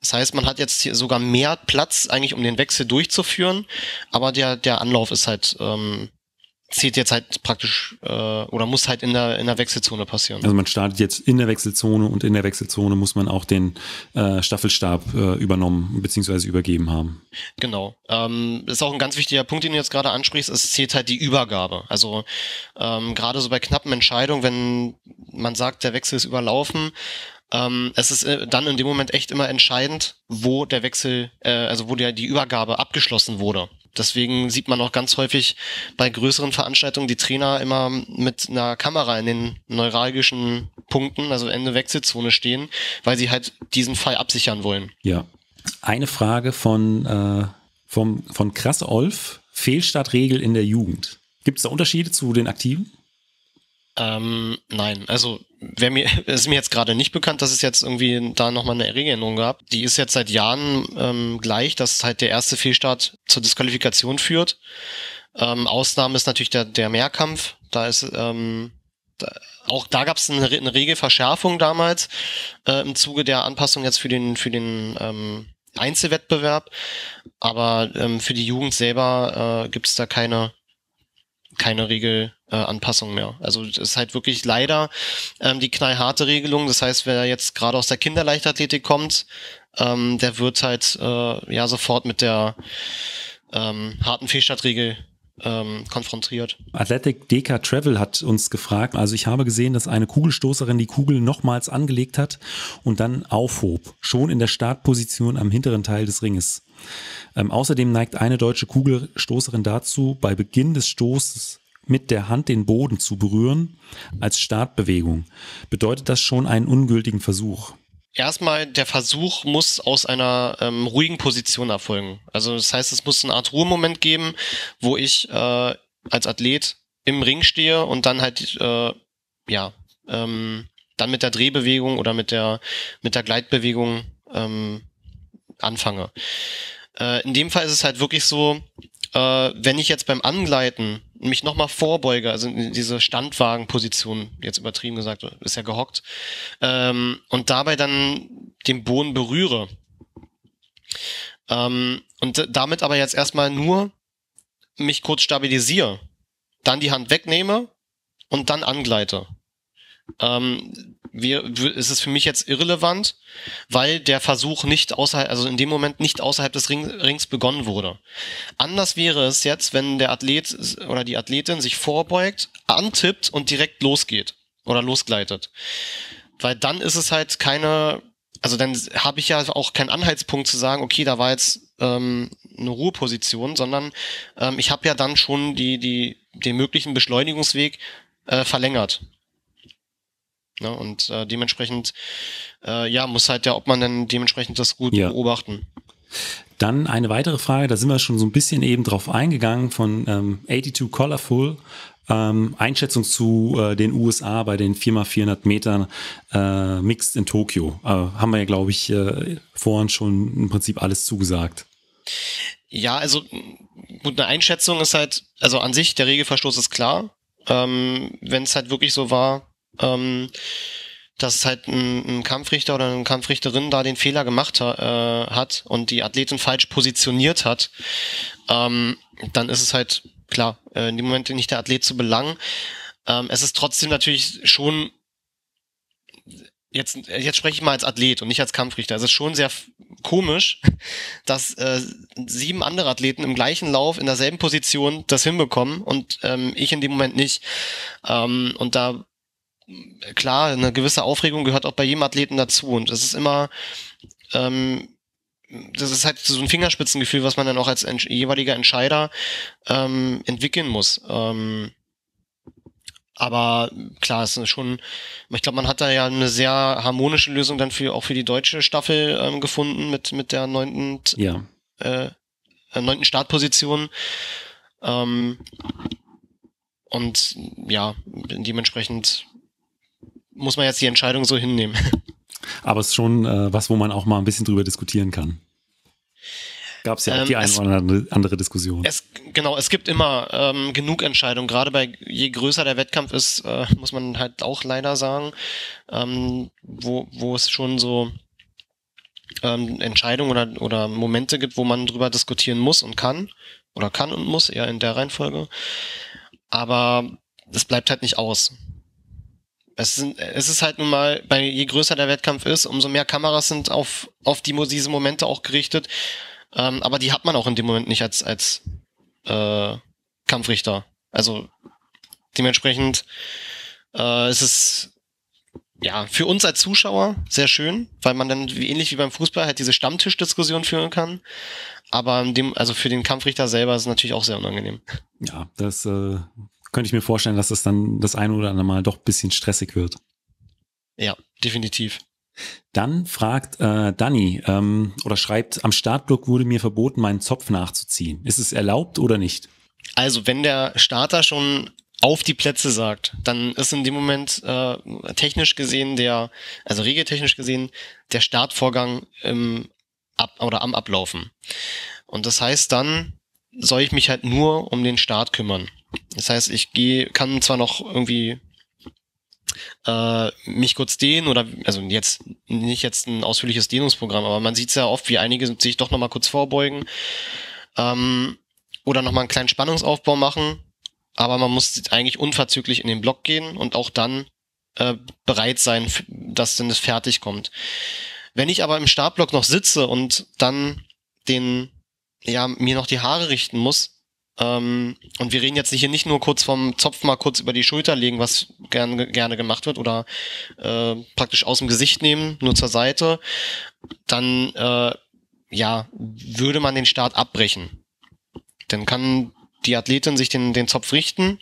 Das heißt, man hat jetzt hier sogar mehr Platz eigentlich, um den Wechsel durchzuführen, aber der, der Anlauf ist halt, ähm, zählt jetzt halt praktisch äh, oder muss halt in der, in der Wechselzone passieren. Also man startet jetzt in der Wechselzone und in der Wechselzone muss man auch den äh, Staffelstab äh, übernommen bzw. übergeben haben. Genau. Ähm, ist auch ein ganz wichtiger Punkt, den du jetzt gerade ansprichst. Es zählt halt die Übergabe. Also ähm, gerade so bei knappen Entscheidungen, wenn man sagt, der Wechsel ist überlaufen, ähm, es ist äh, dann in dem Moment echt immer entscheidend, wo der Wechsel, äh, also wo der die Übergabe abgeschlossen wurde. Deswegen sieht man auch ganz häufig bei größeren Veranstaltungen die Trainer immer mit einer Kamera in den neuralgischen Punkten, also Ende Wechselzone stehen, weil sie halt diesen Fall absichern wollen. Ja. Eine Frage von, äh, vom, von Krass Olf. Fehlstartregel in der Jugend. Gibt es da Unterschiede zu den Aktiven? Ähm, nein, also wer mir ist mir jetzt gerade nicht bekannt, dass es jetzt irgendwie da nochmal eine Regeländerung gab. Die ist jetzt seit Jahren ähm, gleich, dass halt der erste Fehlstart zur Disqualifikation führt. Ähm, Ausnahme ist natürlich der, der Mehrkampf. Da ist ähm, da, auch da gab es eine, eine Regelverschärfung damals äh, im Zuge der Anpassung jetzt für den für den ähm, Einzelwettbewerb. Aber ähm, für die Jugend selber äh, gibt es da keine keine Regelanpassung äh, mehr. Also es ist halt wirklich leider ähm, die knallharte Regelung. Das heißt, wer jetzt gerade aus der Kinderleichtathletik kommt, ähm, der wird halt äh, ja sofort mit der ähm, harten Fehlstartregel ähm, konfrontiert. Athletic Deka Travel hat uns gefragt, also ich habe gesehen, dass eine Kugelstoßerin die Kugel nochmals angelegt hat und dann aufhob, schon in der Startposition am hinteren Teil des Ringes. Ähm, außerdem neigt eine deutsche Kugelstoßerin dazu, bei Beginn des Stoßes mit der Hand den Boden zu berühren als Startbewegung. Bedeutet das schon einen ungültigen Versuch? Erstmal, der Versuch muss aus einer ähm, ruhigen Position erfolgen. Also das heißt, es muss eine Art Ruhemoment geben, wo ich äh, als Athlet im Ring stehe und dann halt äh, ja ähm, dann mit der Drehbewegung oder mit der mit der Gleitbewegung ähm, anfange. Äh, in dem Fall ist es halt wirklich so, äh, wenn ich jetzt beim Angleiten mich nochmal vorbeuge, also in diese Standwagenposition, jetzt übertrieben gesagt, ist ja gehockt, ähm, und dabei dann den Boden berühre, ähm, und damit aber jetzt erstmal nur mich kurz stabilisiere, dann die Hand wegnehme und dann angleite. Ähm, wir, ist es für mich jetzt irrelevant, weil der Versuch nicht außerhalb, also in dem Moment nicht außerhalb des Ring, Rings begonnen wurde. Anders wäre es jetzt, wenn der Athlet oder die Athletin sich vorbeugt, antippt und direkt losgeht oder losgleitet. Weil dann ist es halt keine, also dann habe ich ja auch keinen Anhaltspunkt zu sagen, okay, da war jetzt ähm, eine Ruheposition, sondern ähm, ich habe ja dann schon die, die, den möglichen Beschleunigungsweg äh, verlängert. Ne? Und äh, dementsprechend, äh, ja, muss halt ja, ob man dann dementsprechend das gut ja. beobachten. Dann eine weitere Frage, da sind wir schon so ein bisschen eben drauf eingegangen von ähm, 82 Colorful. Ähm, Einschätzung zu äh, den USA bei den 4x400 Metern äh, Mixed in Tokio. Äh, haben wir ja, glaube ich, äh, vorhin schon im Prinzip alles zugesagt. Ja, also gut, eine Einschätzung ist halt, also an sich, der Regelverstoß ist klar. Ähm, Wenn es halt wirklich so war, ähm, dass halt ein, ein, Kampfrichter oder eine Kampfrichterin da den Fehler gemacht ha, äh, hat und die Athletin falsch positioniert hat, ähm, dann ist es halt klar, äh, in dem Moment nicht der Athlet zu belangen. Ähm, es ist trotzdem natürlich schon jetzt, jetzt spreche ich mal als Athlet und nicht als Kampfrichter. Es ist schon sehr komisch, dass äh, sieben andere Athleten im gleichen Lauf in derselben Position das hinbekommen und ähm, ich in dem Moment nicht. Ähm, und da klar, eine gewisse Aufregung gehört auch bei jedem Athleten dazu. Und das ist immer, ähm, das ist halt so ein Fingerspitzengefühl, was man dann auch als ents jeweiliger Entscheider ähm, entwickeln muss. Ähm, aber klar, es ist schon, ich glaube, man hat da ja eine sehr harmonische Lösung dann für auch für die deutsche Staffel ähm, gefunden mit mit der neunten ja. äh, neunten Startposition. Ähm, und ja, dementsprechend muss man jetzt die Entscheidung so hinnehmen. Aber es ist schon äh, was, wo man auch mal ein bisschen drüber diskutieren kann. Gab es ja auch ähm, die eine oder andere, andere Diskussion. Es, genau, es gibt immer ähm, genug Entscheidungen. Gerade bei je größer der Wettkampf ist, äh, muss man halt auch leider sagen, ähm, wo, wo es schon so ähm, Entscheidungen oder, oder Momente gibt, wo man drüber diskutieren muss und kann. Oder kann und muss, eher in der Reihenfolge. Aber es bleibt halt nicht aus. Es, sind, es ist halt nun mal, bei je größer der Wettkampf ist, umso mehr Kameras sind auf, auf die, diese Momente auch gerichtet. Ähm, aber die hat man auch in dem Moment nicht als, als äh, Kampfrichter. Also dementsprechend äh, ist es ja, für uns als Zuschauer sehr schön, weil man dann wie, ähnlich wie beim Fußball halt diese Stammtischdiskussion führen kann. Aber dem, also für den Kampfrichter selber ist es natürlich auch sehr unangenehm. Ja, das äh, könnte ich mir vorstellen, dass das dann das eine oder andere Mal doch ein bisschen stressig wird. Ja, definitiv. Dann fragt äh, Danny ähm, oder schreibt, am Startblock wurde mir verboten, meinen Zopf nachzuziehen. Ist es erlaubt oder nicht? Also wenn der Starter schon auf die Plätze sagt, dann ist in dem Moment äh, technisch gesehen der, also regeltechnisch gesehen, der Startvorgang im Ab oder am Ablaufen. Und das heißt dann, soll ich mich halt nur um den Start kümmern. Das heißt, ich gehe, kann zwar noch irgendwie äh, mich kurz dehnen oder also jetzt nicht jetzt ein ausführliches Dehnungsprogramm, aber man sieht es ja oft, wie einige sich doch nochmal kurz vorbeugen ähm, oder nochmal einen kleinen Spannungsaufbau machen, aber man muss eigentlich unverzüglich in den Block gehen und auch dann äh, bereit sein, dass dann das fertig kommt. Wenn ich aber im Startblock noch sitze und dann den, ja, mir noch die Haare richten muss, ähm, und wir reden jetzt hier nicht nur kurz vom Zopf mal kurz über die Schulter legen, was gerne, gerne gemacht wird, oder äh, praktisch aus dem Gesicht nehmen, nur zur Seite, dann äh, ja, würde man den Start abbrechen. Dann kann die Athletin sich den, den Zopf richten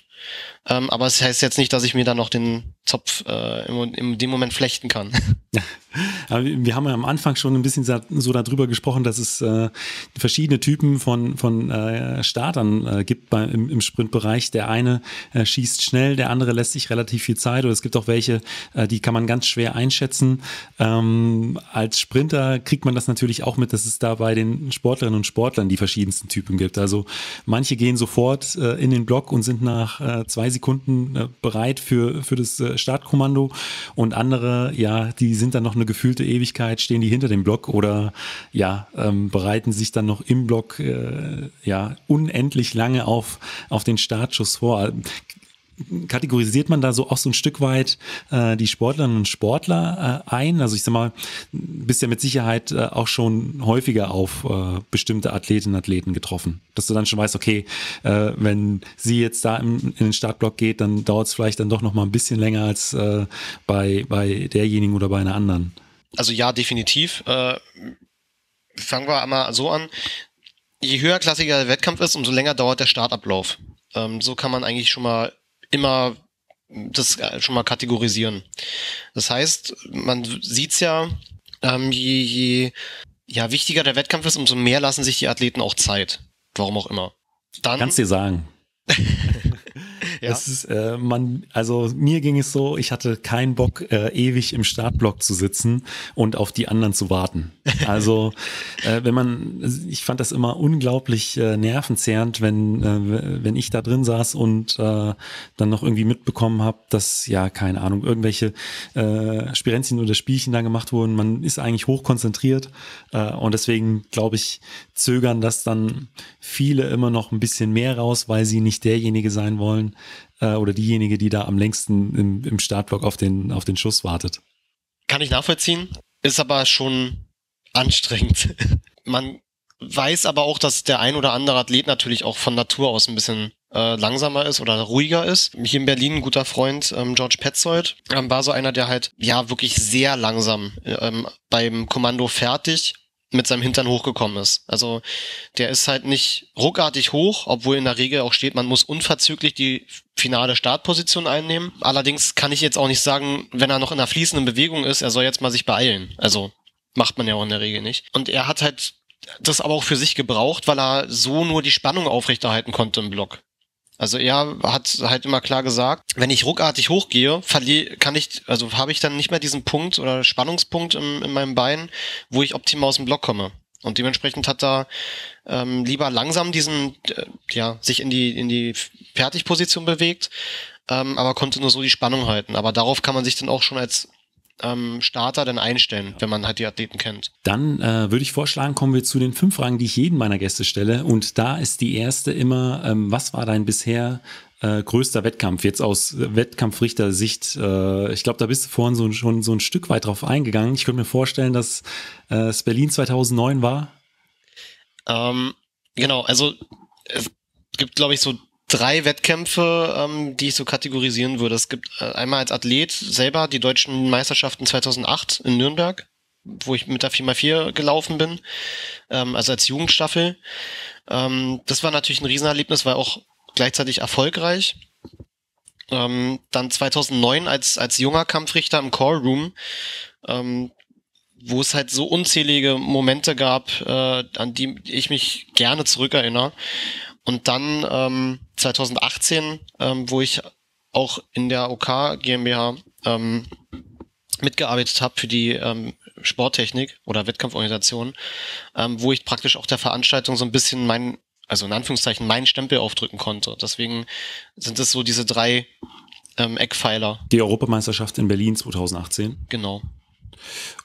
ähm, aber es das heißt jetzt nicht, dass ich mir dann noch den Zopf äh, im, in dem Moment flechten kann. wir haben ja am Anfang schon ein bisschen so darüber gesprochen, dass es äh, verschiedene Typen von, von äh, Startern äh, gibt bei, im, im Sprintbereich. Der eine äh, schießt schnell, der andere lässt sich relativ viel Zeit. Oder es gibt auch welche, äh, die kann man ganz schwer einschätzen. Ähm, als Sprinter kriegt man das natürlich auch mit, dass es da bei den Sportlerinnen und Sportlern die verschiedensten Typen gibt. Also manche gehen sofort äh, in den Block und sind nach äh, zwei Sekunden äh, bereit für, für das äh, Startkommando. Und andere, ja, die sind dann noch eine gefühlte Ewigkeit, stehen die hinter dem Block oder ja, ähm, bereiten sich dann noch im Block äh, ja unendlich lange auf, auf den Startschuss vor kategorisiert man da so auch so ein Stück weit äh, die Sportlerinnen und Sportler äh, ein? Also ich sag mal, bist ja mit Sicherheit äh, auch schon häufiger auf äh, bestimmte Athletinnen und Athleten getroffen, dass du dann schon weißt, okay, äh, wenn sie jetzt da im, in den Startblock geht, dann dauert es vielleicht dann doch noch mal ein bisschen länger als äh, bei, bei derjenigen oder bei einer anderen. Also ja, definitiv. Fangen wir einmal so an. Je höherklassiger der Wettkampf ist, umso länger dauert der Startablauf. Ähm, so kann man eigentlich schon mal immer das schon mal kategorisieren. Das heißt, man sieht's ja, ähm, je, je ja, wichtiger der Wettkampf ist, umso mehr lassen sich die Athleten auch Zeit. Warum auch immer. Dann, Kannst dir sagen. Ja. Es ist, äh, man, also mir ging es so, ich hatte keinen Bock, äh, ewig im Startblock zu sitzen und auf die anderen zu warten. Also äh, wenn man, ich fand das immer unglaublich äh, nervenzehrend, wenn, äh, wenn ich da drin saß und äh, dann noch irgendwie mitbekommen habe, dass, ja, keine Ahnung, irgendwelche äh, Spirenzien oder Spielchen da gemacht wurden. Man ist eigentlich hochkonzentriert äh, und deswegen, glaube ich, zögern das dann viele immer noch ein bisschen mehr raus, weil sie nicht derjenige sein wollen, äh, oder diejenige, die da am längsten im, im Startblock auf den, auf den Schuss wartet. Kann ich nachvollziehen, ist aber schon anstrengend. Man weiß aber auch, dass der ein oder andere Athlet natürlich auch von Natur aus ein bisschen äh, langsamer ist oder ruhiger ist. Hier in Berlin ein guter Freund, ähm, George Petzold, ähm, war so einer, der halt ja wirklich sehr langsam ähm, beim Kommando fertig mit seinem Hintern hochgekommen ist. Also der ist halt nicht ruckartig hoch, obwohl in der Regel auch steht, man muss unverzüglich die finale Startposition einnehmen. Allerdings kann ich jetzt auch nicht sagen, wenn er noch in einer fließenden Bewegung ist, er soll jetzt mal sich beeilen. Also macht man ja auch in der Regel nicht. Und er hat halt das aber auch für sich gebraucht, weil er so nur die Spannung aufrechterhalten konnte im Block. Also er hat halt immer klar gesagt, wenn ich ruckartig hochgehe, kann ich, also habe ich dann nicht mehr diesen Punkt oder Spannungspunkt im, in meinem Bein, wo ich optimal aus dem Block komme. Und dementsprechend hat er ähm, lieber langsam diesen, äh, ja, sich in die, in die Fertigposition bewegt, ähm, aber konnte nur so die Spannung halten. Aber darauf kann man sich dann auch schon als ähm, Starter denn einstellen, wenn man halt die Athleten kennt? Dann äh, würde ich vorschlagen, kommen wir zu den fünf Fragen, die ich jeden meiner Gäste stelle. Und da ist die erste immer, ähm, was war dein bisher äh, größter Wettkampf? Jetzt aus Wettkampfrichter-Sicht, äh, ich glaube, da bist du vorhin so, schon so ein Stück weit drauf eingegangen. Ich könnte mir vorstellen, dass äh, es Berlin 2009 war. Ähm, genau, also es gibt, glaube ich, so drei Wettkämpfe, ähm, die ich so kategorisieren würde. Es gibt äh, einmal als Athlet selber die deutschen Meisterschaften 2008 in Nürnberg, wo ich mit der 4x4 gelaufen bin, ähm, also als Jugendstaffel. Ähm, das war natürlich ein Riesenerlebnis, war auch gleichzeitig erfolgreich. Ähm, dann 2009 als, als junger Kampfrichter im Core Room, ähm, wo es halt so unzählige Momente gab, äh, an die ich mich gerne zurückerinnere. Und dann ähm, 2018, ähm, wo ich auch in der OK GmbH ähm, mitgearbeitet habe für die ähm, Sporttechnik oder Wettkampforganisation, ähm, wo ich praktisch auch der Veranstaltung so ein bisschen mein, also in Anführungszeichen, meinen Stempel aufdrücken konnte. Deswegen sind es so diese drei ähm, Eckpfeiler. Die Europameisterschaft in Berlin 2018. Genau.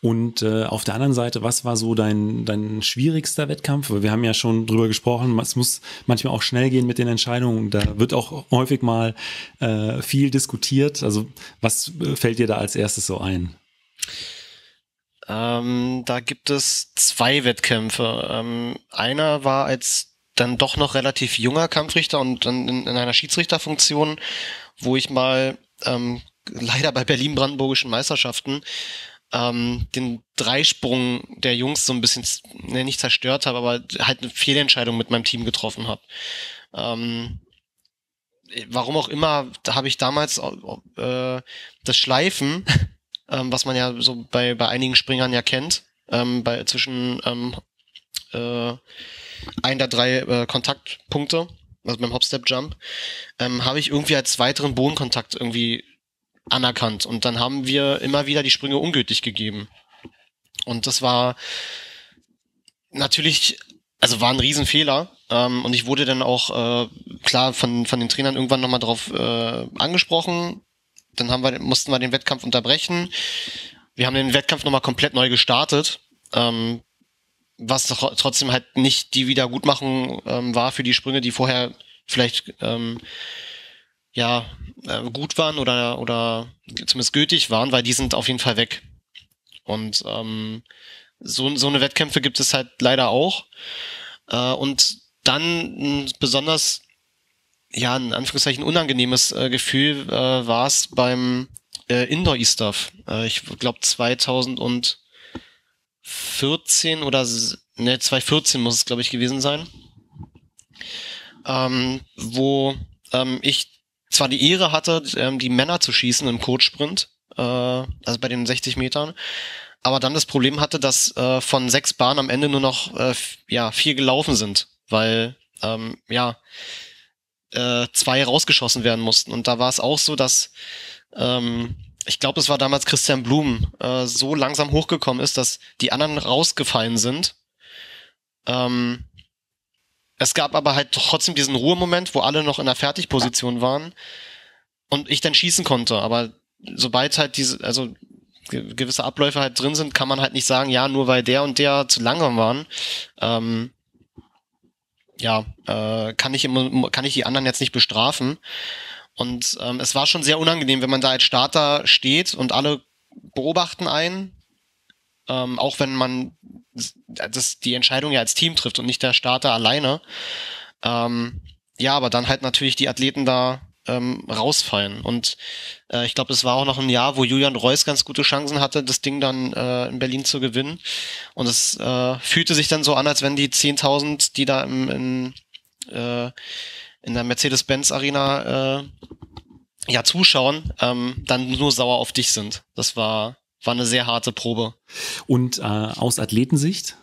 Und äh, auf der anderen Seite, was war so dein, dein schwierigster Wettkampf? Wir haben ja schon drüber gesprochen, es muss manchmal auch schnell gehen mit den Entscheidungen. Da wird auch häufig mal äh, viel diskutiert. Also was äh, fällt dir da als erstes so ein? Ähm, da gibt es zwei Wettkämpfe. Ähm, einer war als dann doch noch relativ junger Kampfrichter und dann in, in einer Schiedsrichterfunktion, wo ich mal ähm, leider bei Berlin-Brandenburgischen Meisterschaften ähm, den Dreisprung der Jungs so ein bisschen ne, nicht zerstört habe, aber halt eine Fehlentscheidung mit meinem Team getroffen habe. Ähm, warum auch immer, da habe ich damals äh, das Schleifen, ähm, was man ja so bei, bei einigen Springern ja kennt, ähm, bei zwischen ähm, äh, ein der drei äh, Kontaktpunkte, also beim Hopstep Jump, ähm, habe ich irgendwie als weiteren Bodenkontakt irgendwie anerkannt. Und dann haben wir immer wieder die Sprünge ungültig gegeben. Und das war natürlich, also war ein Riesenfehler. Ähm, und ich wurde dann auch äh, klar von, von den Trainern irgendwann nochmal drauf äh, angesprochen. Dann haben wir, mussten wir den Wettkampf unterbrechen. Wir haben den Wettkampf nochmal komplett neu gestartet. Ähm, was trotzdem halt nicht die Wiedergutmachung ähm, war für die Sprünge, die vorher vielleicht ähm, ja äh, gut waren oder oder zumindest gültig waren, weil die sind auf jeden Fall weg. Und ähm, so so eine Wettkämpfe gibt es halt leider auch. Äh, und dann besonders ja in Anführungszeichen unangenehmes äh, Gefühl äh, war es beim äh, Indoor E-Stuff. Äh, ich glaube 2014 oder ne 2014 muss es glaube ich gewesen sein, ähm, wo ähm, ich zwar die Ehre hatte, ähm, die Männer zu schießen im Kurzsprint, äh, also bei den 60 Metern, aber dann das Problem hatte, dass äh, von sechs Bahnen am Ende nur noch äh, ja vier gelaufen sind, weil ähm, ja zwei rausgeschossen werden mussten. Und da war es auch so, dass ähm, ich glaube, es war damals Christian Blum äh, so langsam hochgekommen ist, dass die anderen rausgefallen sind. Ähm, es gab aber halt trotzdem diesen Ruhemoment, wo alle noch in der Fertigposition waren und ich dann schießen konnte. Aber sobald halt diese, also gewisse Abläufe halt drin sind, kann man halt nicht sagen, ja, nur weil der und der zu langsam waren, ähm, ja, äh, kann ich immer, kann ich die anderen jetzt nicht bestrafen. Und ähm, es war schon sehr unangenehm, wenn man da als Starter steht und alle beobachten einen, ähm, auch wenn man das die Entscheidung ja als Team trifft und nicht der Starter alleine. Ähm, ja, aber dann halt natürlich die Athleten da ähm, rausfallen. Und äh, ich glaube, es war auch noch ein Jahr, wo Julian Reus ganz gute Chancen hatte, das Ding dann äh, in Berlin zu gewinnen. Und es äh, fühlte sich dann so an, als wenn die 10.000, die da im, in, äh, in der Mercedes-Benz Arena äh, ja zuschauen, ähm, dann nur sauer auf dich sind. Das war war eine sehr harte Probe. Und äh, aus Athletensicht?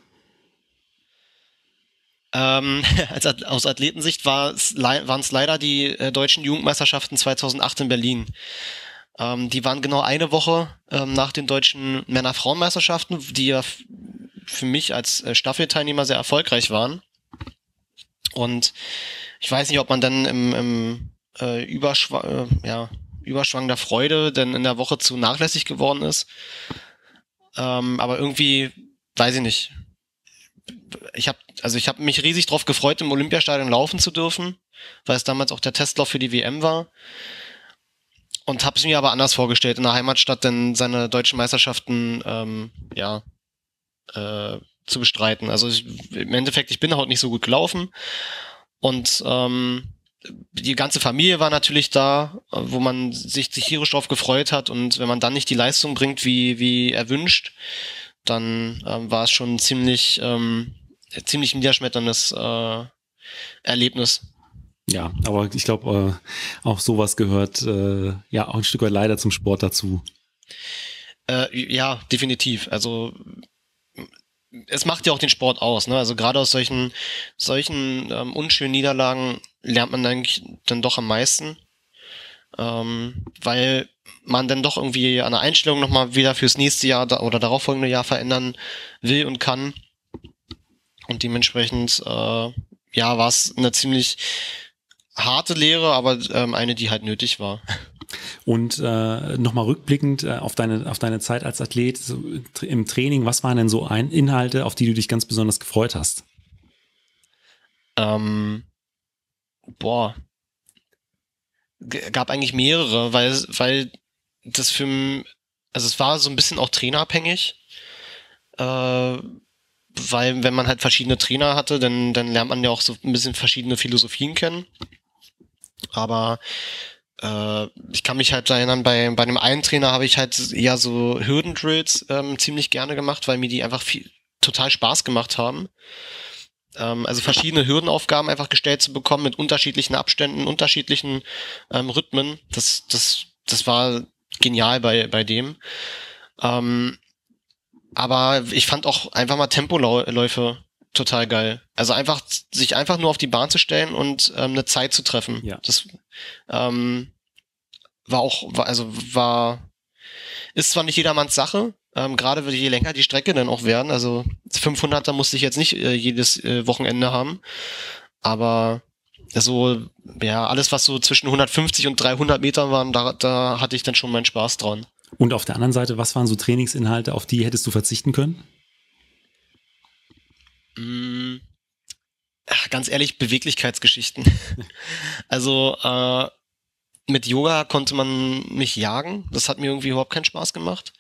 Ähm, aus Athletensicht waren es leider die äh, deutschen Jugendmeisterschaften 2008 in Berlin. Ähm, die waren genau eine Woche ähm, nach den deutschen Männer-Frauen-Meisterschaften, die ja für mich als äh, Staffelteilnehmer sehr erfolgreich waren. Und ich weiß nicht, ob man dann im, im äh, Überschwa äh, ja, Überschwang der Freude denn in der Woche zu nachlässig geworden ist. Ähm, aber irgendwie, weiß ich nicht. Ich habe also ich habe mich riesig drauf gefreut, im Olympiastadion laufen zu dürfen, weil es damals auch der Testlauf für die WM war. Und habe es mir aber anders vorgestellt, in der Heimatstadt denn seine deutschen Meisterschaften ähm, ja äh, zu bestreiten. Also ich, im Endeffekt, ich bin halt nicht so gut gelaufen und ähm, die ganze Familie war natürlich da, wo man sich, sich tierisch drauf gefreut hat und wenn man dann nicht die Leistung bringt, wie, wie erwünscht, dann ähm, war es schon ziemlich, ähm, ziemlich niederschmetterndes äh, Erlebnis. Ja, aber ich glaube, äh, auch sowas gehört äh, ja auch ein Stück weit leider zum Sport dazu. Äh, ja, definitiv. Also es macht ja auch den Sport aus, ne? Also gerade aus solchen, solchen ähm, unschönen Niederlagen lernt man eigentlich dann doch am meisten. Ähm, weil man dann doch irgendwie eine Einstellung nochmal wieder fürs nächste Jahr oder darauffolgende Jahr verändern will und kann. Und dementsprechend, äh, ja, war es eine ziemlich harte Lehre, aber ähm, eine, die halt nötig war. Und äh, nochmal rückblickend äh, auf, deine, auf deine Zeit als Athlet so im Training, was waren denn so ein Inhalte, auf die du dich ganz besonders gefreut hast? Ähm, boah. Gab eigentlich mehrere, weil, weil das für also es war so ein bisschen auch trainerabhängig. Äh, weil wenn man halt verschiedene Trainer hatte, dann, dann lernt man ja auch so ein bisschen verschiedene Philosophien kennen. Aber äh, ich kann mich halt erinnern, bei, bei einem einen Trainer habe ich halt eher so Hürdendrills ähm, ziemlich gerne gemacht, weil mir die einfach viel, total Spaß gemacht haben. Ähm, also verschiedene Hürdenaufgaben einfach gestellt zu bekommen mit unterschiedlichen Abständen, unterschiedlichen ähm, Rhythmen. Das, das, das war genial bei, bei dem. Ähm, aber ich fand auch einfach mal Tempoläufe total geil. Also einfach, sich einfach nur auf die Bahn zu stellen und ähm, eine Zeit zu treffen. Ja. Das ähm, war auch, war, also war, ist zwar nicht jedermanns Sache, ähm, gerade je länger die Strecke dann auch werden. Also 500er musste ich jetzt nicht äh, jedes äh, Wochenende haben, aber so, ja, alles was so zwischen 150 und 300 Metern waren, da, da hatte ich dann schon meinen Spaß dran. Und auf der anderen Seite, was waren so Trainingsinhalte, auf die hättest du verzichten können? Mm, ach, ganz ehrlich, Beweglichkeitsgeschichten. also äh, mit Yoga konnte man mich jagen. Das hat mir irgendwie überhaupt keinen Spaß gemacht.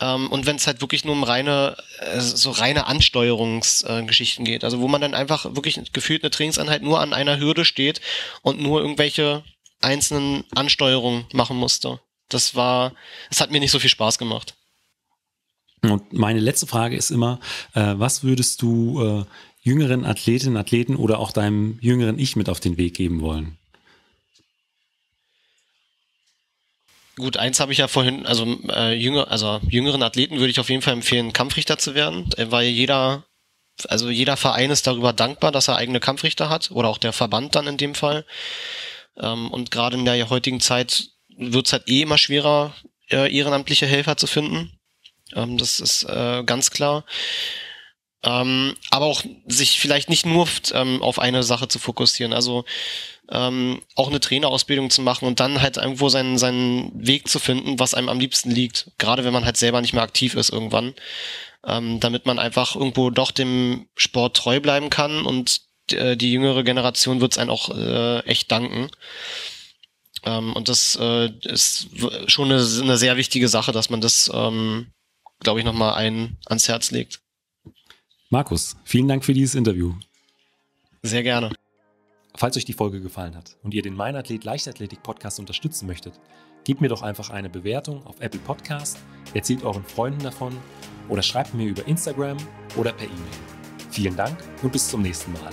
Ähm, und wenn es halt wirklich nur um reine, äh, so reine Ansteuerungsgeschichten äh, geht, also wo man dann einfach wirklich gefühlt eine Trainingseinheit nur an einer Hürde steht und nur irgendwelche einzelnen Ansteuerungen machen musste. Das war, es hat mir nicht so viel Spaß gemacht. Und meine letzte Frage ist immer, äh, was würdest du äh, jüngeren Athletinnen, Athleten oder auch deinem jüngeren Ich mit auf den Weg geben wollen? Gut, eins habe ich ja vorhin, also äh, jünger, also jüngeren Athleten würde ich auf jeden Fall empfehlen, Kampfrichter zu werden, weil jeder, also jeder Verein ist darüber dankbar, dass er eigene Kampfrichter hat oder auch der Verband dann in dem Fall. Ähm, und gerade in der heutigen Zeit wird es halt eh immer schwerer, äh, ehrenamtliche Helfer zu finden. Ähm, das ist äh, ganz klar. Ähm, aber auch sich vielleicht nicht nur ähm, auf eine Sache zu fokussieren. Also ähm, auch eine Trainerausbildung zu machen und dann halt irgendwo seinen, seinen Weg zu finden, was einem am liebsten liegt. Gerade wenn man halt selber nicht mehr aktiv ist irgendwann. Ähm, damit man einfach irgendwo doch dem Sport treu bleiben kann und äh, die jüngere Generation wird es einem auch äh, echt danken. Ähm, und das äh, ist schon eine, eine, sehr wichtige Sache, dass man das, ähm, glaube ich, nochmal ein ans Herz legt. Markus, vielen Dank für dieses Interview. Sehr gerne. Falls euch die Folge gefallen hat und ihr den Mein Athlet Leichtathletik Podcast unterstützen möchtet, gebt mir doch einfach eine Bewertung auf Apple Podcast, erzählt euren Freunden davon oder schreibt mir über Instagram oder per E-Mail. Vielen Dank und bis zum nächsten Mal.